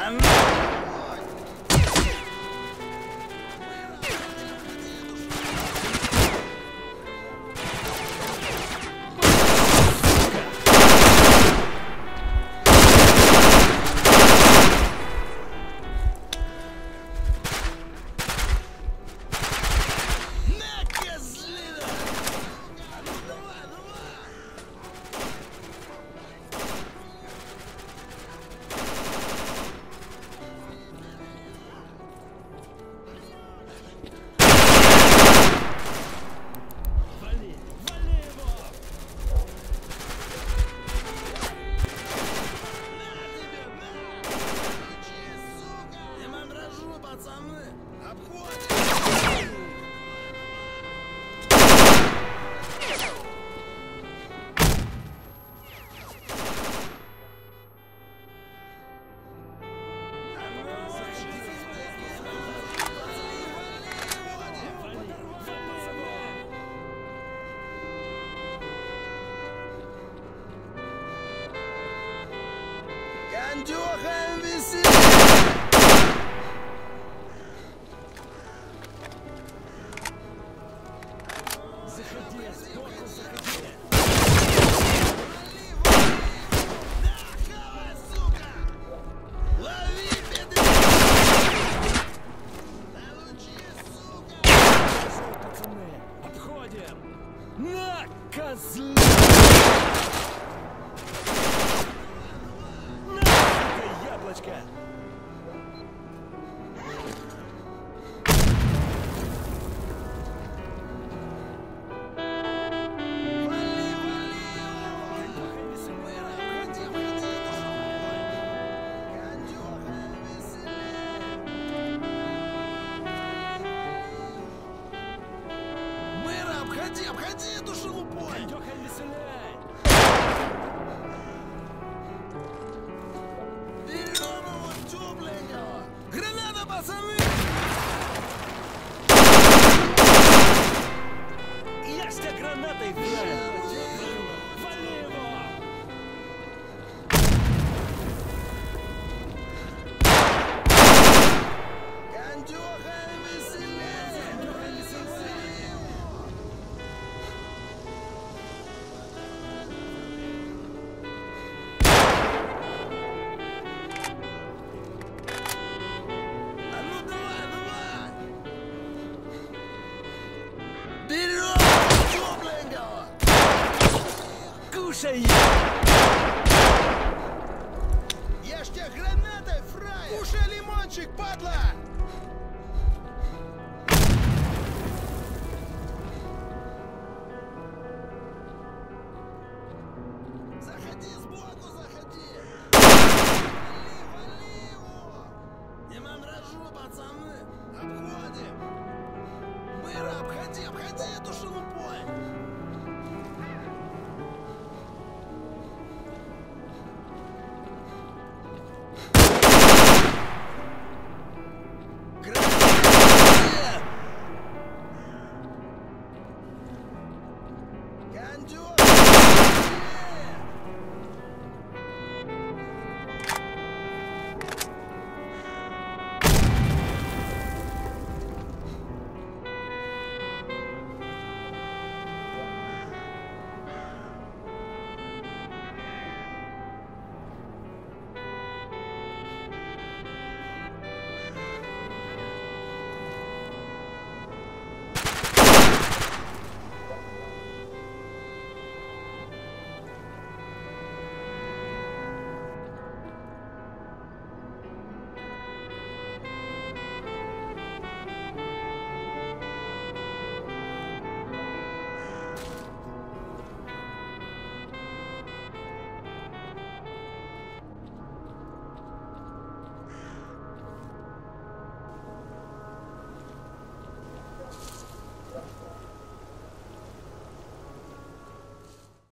And... пацаны! Обходим! Вали! На, козлы! На, яблочко! Обходи, обходи, душелупой! Кондюха веселее! Берем его тепленького! Граната, пацаны! Кушай! Я ж тебя гранатой, фраер! Кушай лимончик, падла! Заходи сбоку, заходи! Вали, вали его! Не мандражу, пацаны! Обходим! Мэра, обходи, обходи эту шелупой!